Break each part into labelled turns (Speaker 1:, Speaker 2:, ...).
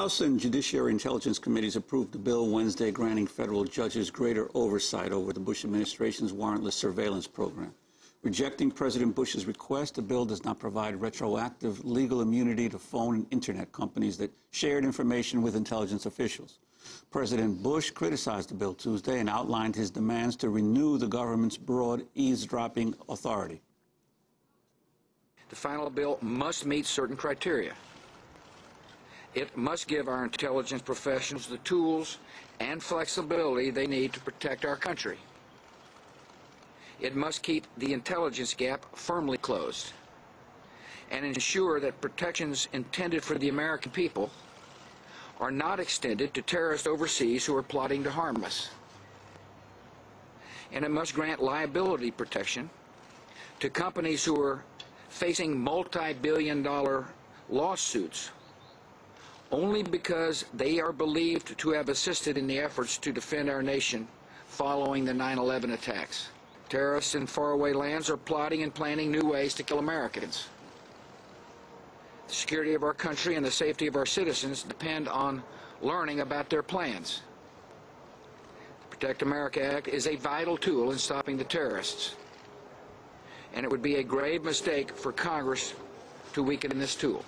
Speaker 1: House and Judiciary Intelligence Committees approved a bill Wednesday granting federal judges greater oversight over the Bush administration's warrantless surveillance program. Rejecting President Bush's request, the bill does not provide retroactive legal immunity to phone and internet companies that shared information with intelligence officials. President Bush criticized the bill Tuesday and outlined his demands to renew the government's broad eavesdropping authority.
Speaker 2: The final bill must meet certain criteria. It must give our intelligence professionals the tools and flexibility they need to protect our country. It must keep the intelligence gap firmly closed and ensure that protections intended for the American people are not extended to terrorists overseas who are plotting to harm us. And it must grant liability protection to companies who are facing multi-billion dollar lawsuits only because they are believed to have assisted in the efforts to defend our nation following the 9-11 attacks. Terrorists in faraway lands are plotting and planning new ways to kill Americans. The security of our country and the safety of our citizens depend on learning about their plans. The Protect America Act is a vital tool in stopping the terrorists, and it would be a grave mistake for Congress to weaken this tool.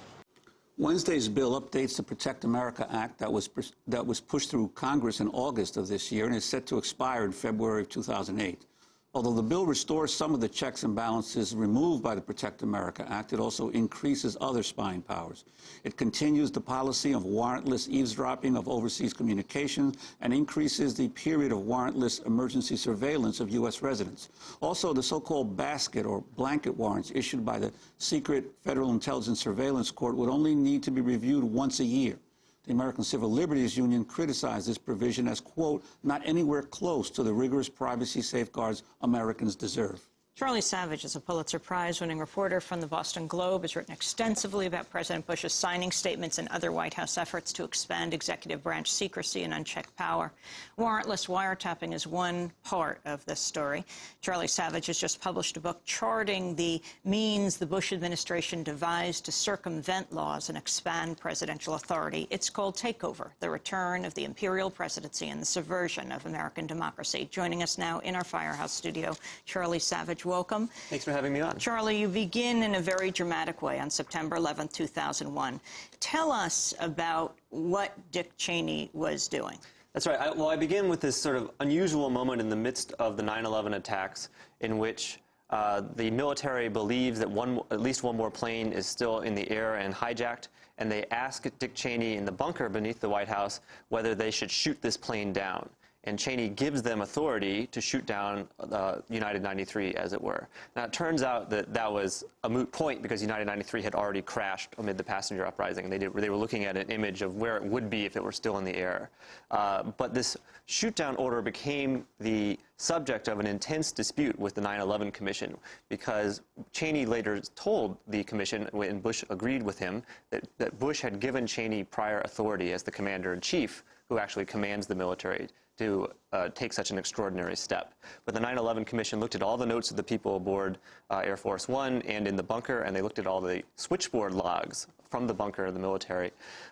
Speaker 1: Wednesday's bill updates the Protect America Act that was, that was pushed through Congress in August of this year and is set to expire in February of 2008. Although the bill restores some of the checks and balances removed by the Protect America Act, it also increases other spying powers. It continues the policy of warrantless eavesdropping of overseas communications and increases the period of warrantless emergency surveillance of U.S. residents. Also, the so-called basket or blanket warrants issued by the secret Federal Intelligence Surveillance Court would only need to be reviewed once a year. The American Civil Liberties Union criticized this provision as, quote, not anywhere close to the rigorous privacy safeguards Americans deserve.
Speaker 3: Charlie Savage is a Pulitzer Prize winning reporter from the Boston Globe, has written extensively about President Bush's signing statements and other White House efforts to expand executive branch secrecy and unchecked power. Warrantless wiretapping is one part of this story. Charlie Savage has just published a book charting the means the Bush administration devised to circumvent laws and expand presidential authority. It's called Takeover, the return of the imperial presidency and the subversion of American democracy. Joining us now in our Firehouse studio, Charlie Savage welcome.
Speaker 4: Thanks for having me on.
Speaker 3: Charlie, you begin in a very dramatic way on September 11, 2001. Tell us about what Dick Cheney was doing.
Speaker 4: That's right. I, well, I begin with this sort of unusual moment in the midst of the 9-11 attacks in which uh, the military believes that one, at least one more plane is still in the air and hijacked, and they ask Dick Cheney in the bunker beneath the White House whether they should shoot this plane down and Cheney gives them authority to shoot down uh, United 93, as it were. Now, it turns out that that was a moot point because United 93 had already crashed amid the passenger uprising. They, did, they were looking at an image of where it would be if it were still in the air. Uh, but this shoot down order became the subject of an intense dispute with the 9-11 Commission because Cheney later told the Commission, and Bush agreed with him, that, that Bush had given Cheney prior authority as the commander-in-chief who actually commands the military to uh, take such an extraordinary step. But the 9-11 Commission looked at all the notes of the people aboard uh, Air Force One and in the bunker, and they looked at all the switchboard logs from the bunker of the military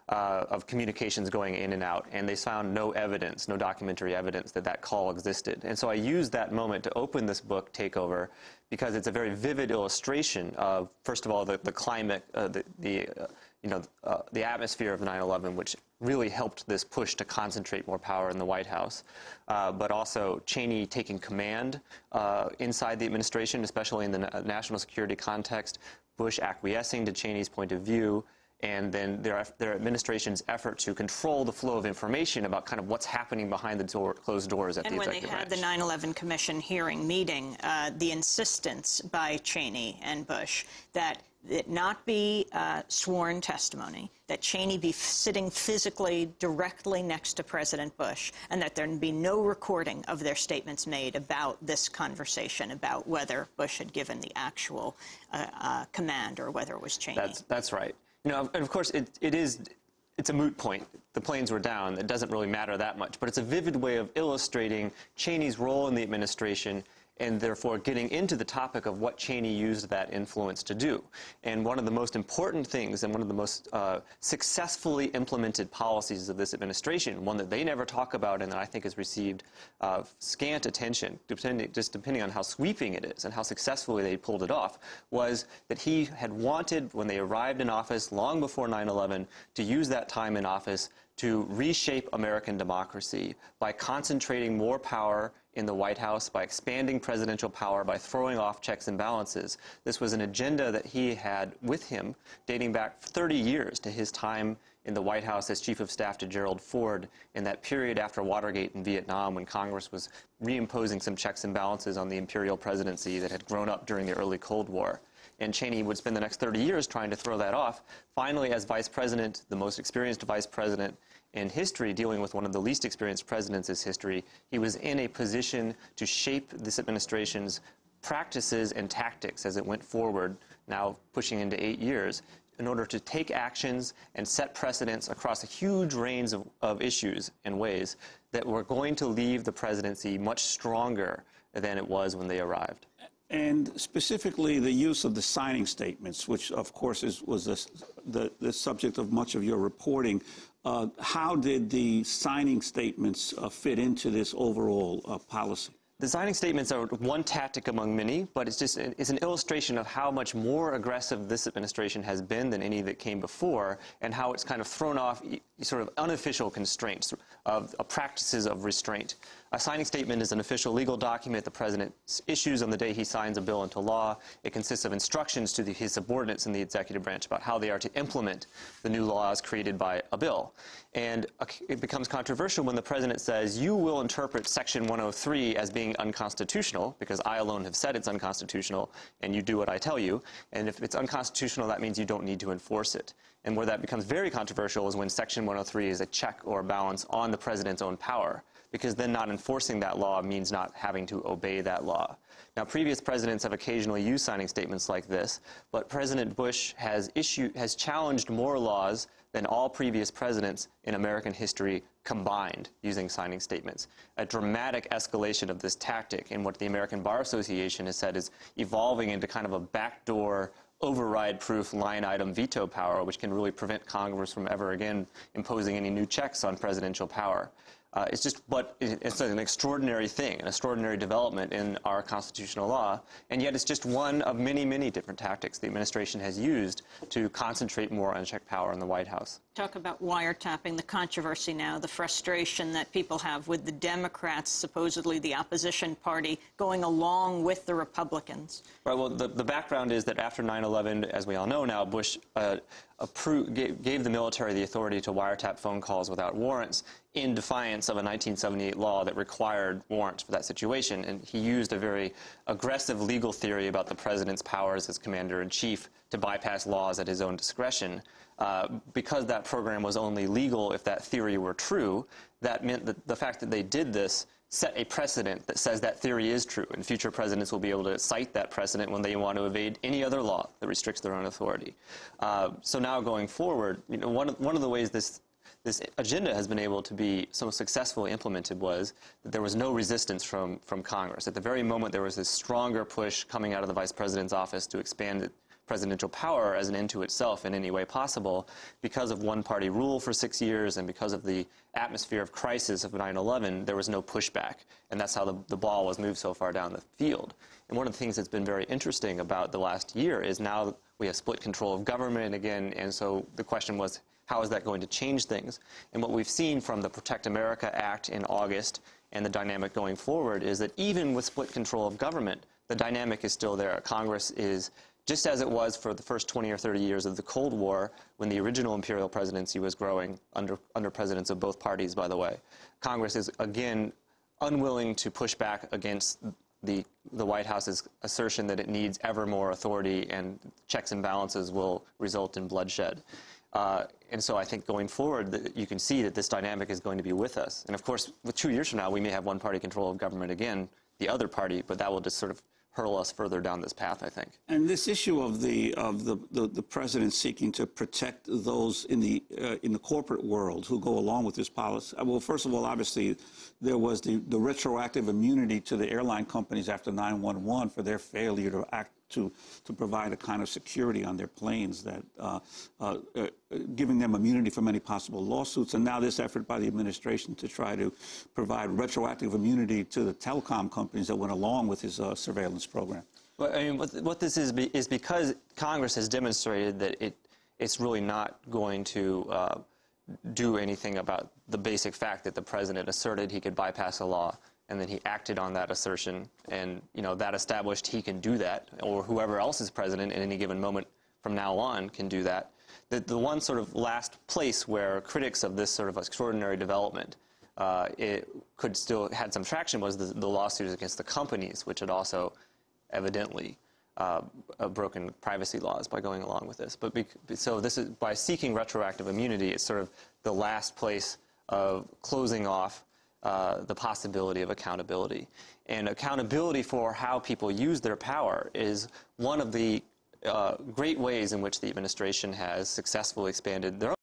Speaker 4: uh, of communications going in and out, and they found no evidence, no documentary evidence that that call existed. And so I used that moment to open this book, Takeover, because it's a very vivid illustration of, first of all, the, the climate, uh, the, the uh, you know, uh, the atmosphere of 9/11, which really helped this push to concentrate more power in the White House, uh, but also Cheney taking command uh, inside the administration, especially in the national security context, Bush acquiescing to Cheney's point of view, and then their, their administration's effort to control the flow of information about kind of what's happening behind the door, closed doors at
Speaker 3: and
Speaker 4: the executive
Speaker 3: branch. And when they had branch. the 9/11 Commission hearing meeting, uh, the insistence by Cheney and Bush that it not be uh, sworn testimony, that Cheney be sitting physically directly next to President Bush, and that there be no recording of their statements made about this conversation, about whether Bush had given the actual uh, uh, command or whether it was Cheney.
Speaker 4: That's, that's right. You know, and of course, it, it is it's a moot point. The planes were down. It doesn't really matter that much. But it's a vivid way of illustrating Cheney's role in the administration and therefore getting into the topic of what Cheney used that influence to do. And one of the most important things and one of the most uh, successfully implemented policies of this administration, one that they never talk about and that I think has received uh, scant attention, depending, just depending on how sweeping it is and how successfully they pulled it off, was that he had wanted, when they arrived in office long before 9 11, to use that time in office to reshape American democracy by concentrating more power in the White House, by expanding presidential power, by throwing off checks and balances. This was an agenda that he had with him dating back 30 years to his time in the White House as Chief of Staff to Gerald Ford in that period after Watergate in Vietnam when Congress was reimposing some checks and balances on the imperial presidency that had grown up during the early Cold War. And Cheney would spend the next 30 years trying to throw that off. Finally, as vice president, the most experienced vice president in history dealing with one of the least experienced presidents in history, he was in a position to shape this administration's practices and tactics as it went forward, now pushing into eight years, in order to take actions and set precedents across a huge range of, of issues and ways that were going to leave the presidency much stronger than it was when they arrived.
Speaker 1: And specifically, the use of the signing statements, which, of course, is, was the, the, the subject of much of your reporting. Uh, how did the signing statements uh, fit into this overall uh, policy?
Speaker 4: The signing statements are one tactic among many, but it's just it's an illustration of how much more aggressive this administration has been than any that came before, and how it's kind of thrown off sort of unofficial constraints of, practices of restraint. A signing statement is an official legal document the president issues on the day he signs a bill into law. It consists of instructions to the, his subordinates in the executive branch about how they are to implement the new laws created by a bill. And uh, it becomes controversial when the president says, you will interpret Section 103 as being unconstitutional, because I alone have said it's unconstitutional, and you do what I tell you. And if it's unconstitutional, that means you don't need to enforce it. And where that becomes very controversial is when Section 103 is a check or a balance on the president's own power because then not enforcing that law means not having to obey that law. Now, previous presidents have occasionally used signing statements like this, but President Bush has, issued, has challenged more laws than all previous presidents in American history combined using signing statements. A dramatic escalation of this tactic and what the American Bar Association has said is evolving into kind of a backdoor override proof line item veto power, which can really prevent Congress from ever again imposing any new checks on presidential power. Uh, it's just, but it's an extraordinary thing, an extraordinary development in our constitutional law, and yet it's just one of many, many different tactics the administration has used to concentrate more unchecked power in the White House.
Speaker 3: Talk about wiretapping, the controversy now, the frustration that people have with the Democrats, supposedly the opposition party, going along with the Republicans.
Speaker 4: Right. Well, the, the background is that after 9/11, as we all know now, Bush uh, approved, gave, gave, the military the authority to wiretap phone calls without warrants in defiance of a 1978 law that required warrants for that situation. And he used a very aggressive legal theory about the president's powers as commander in chief to bypass laws at his own discretion. Uh, because that program was only legal if that theory were true, that meant that the fact that they did this set a precedent that says that theory is true, and future presidents will be able to cite that precedent when they want to evade any other law that restricts their own authority. Uh, so now going forward, you know, one of, one of the ways this this agenda has been able to be so successfully implemented was that there was no resistance from, from Congress. At the very moment, there was this stronger push coming out of the vice president's office to expand presidential power as an end to itself in any way possible because of one party rule for six years and because of the atmosphere of crisis of 9 11, there was no pushback. And that's how the, the ball was moved so far down the field. And one of the things that's been very interesting about the last year is now we have split control of government again. And so the question was, how is that going to change things? And what we've seen from the Protect America Act in August and the dynamic going forward is that even with split control of government, the dynamic is still there. Congress is just as it was for the first 20 or 30 years of the Cold War, when the original imperial presidency was growing under, under presidents of both parties, by the way. Congress is, again, unwilling to push back against the, the White House's assertion that it needs ever more authority and checks and balances will result in bloodshed. Uh, and so I think going forward, you can see that this dynamic is going to be with us. And of course, with two years from now, we may have one party control of government again, the other party, but that will just sort of hurl us further down this path, I think.
Speaker 1: And this issue of the of the, the, the president seeking to protect those in the uh, in the corporate world who go along with this policy. uh, Well, first of all, obviously, there was the, the retroactive immunity to the airline companies after 9/11 for their failure to act to to provide a kind of security on their planes that uh, uh, uh, giving them immunity from any possible lawsuits. And now this effort by the administration to try to provide retroactive immunity to the telecom companies that went along with his uh, surveillance program.
Speaker 4: Well, I mean, what, what this is be, is because Congress has demonstrated that it it's really not going to uh, do anything about the basic fact that the president asserted he could bypass a law, and then he acted on that assertion, and you know that established he can do that, or whoever else is president in any given moment from now on can do that. The, the one sort of last place where critics of this sort of extraordinary development uh, it could still had some traction was the, the lawsuits against the companies, which had also evidently uh, uh, broken privacy laws by going along with this. But so this is by seeking retroactive immunity, it's sort of the last place of closing off uh, the possibility of accountability. And accountability for how people use their power is one of the uh, great ways in which the administration has successfully expanded their